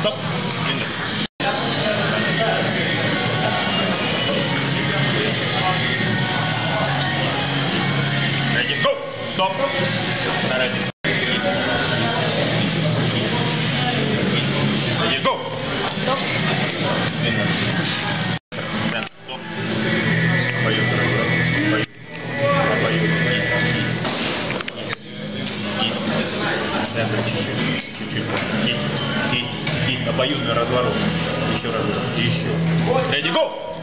Стоп! Ready, go! Стоп! Ready. Ready, go! Стоп! Стоп! Поехали. Чуть-чуть, чуть-чуть, есть, есть обоюдный разворот. Еще раз. И еще. Реди, го!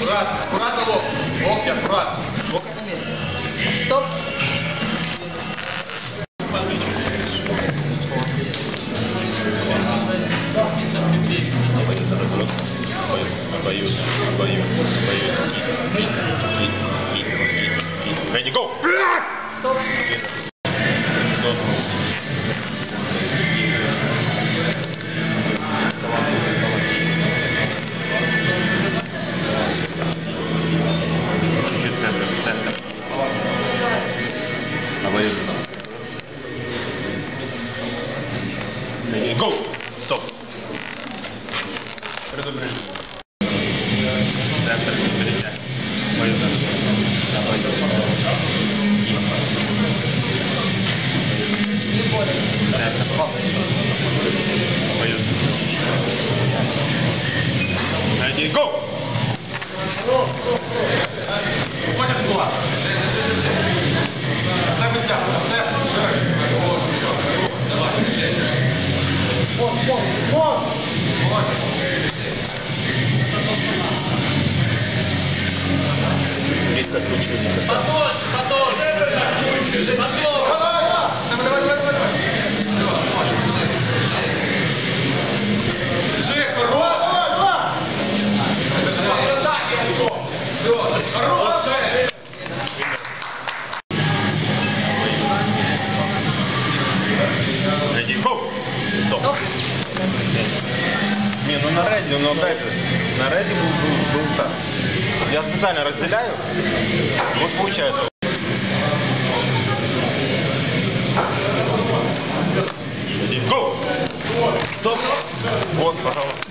Аккуратно, аккуратно лоб. Локти аккуратно. Локти на месте. Стоп. Обоюдно, обоюдно, обоюдно. Ready, go! Стоп. Ready, go! Стоп! Предупреждение. Центр перетяг. Ready, go! как ручка не касается. Подольше, подольше. Пошло. Давай, давай, давай, давай. Жих, рот. Все, рот. Стоп. Не, ну на радио, но дальше. На радио был, был, был старт. Я специально разделяю. Вот получается. Go. Стоп. Вот, пожалуйста.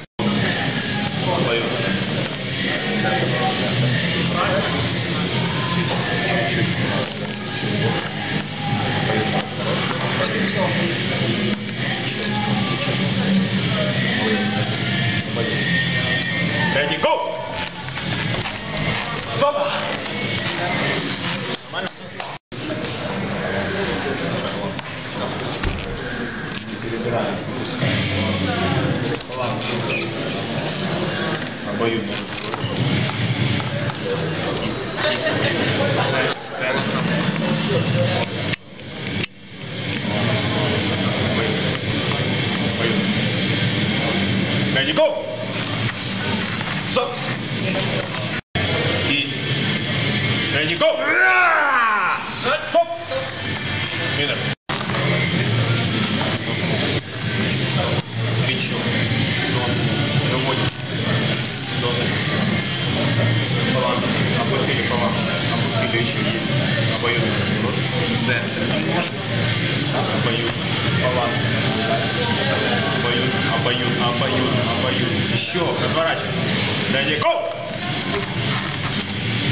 Ready, go! Перебираем. Обоюдно. Ready, go! Стоп! И... Ready, go! Стоп! Минер. центре. Обоюд, фаланг, обоюд, обоюд, обоюд, обоюд. Еще, разворачивай. Дайди, гол!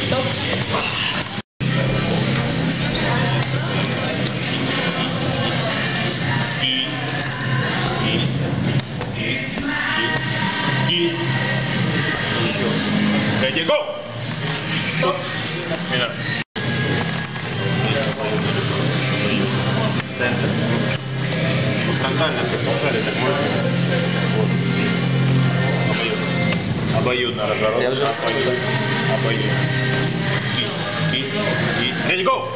Стоп. Ready, go! Stop! Stop. Фронтально как поставили, так можно. Вот. Обоюдно. Обоюдно разворот. Я уже- Обоюдно. Обоюдно. Кисть. Кисть. Кисть. Ready, go!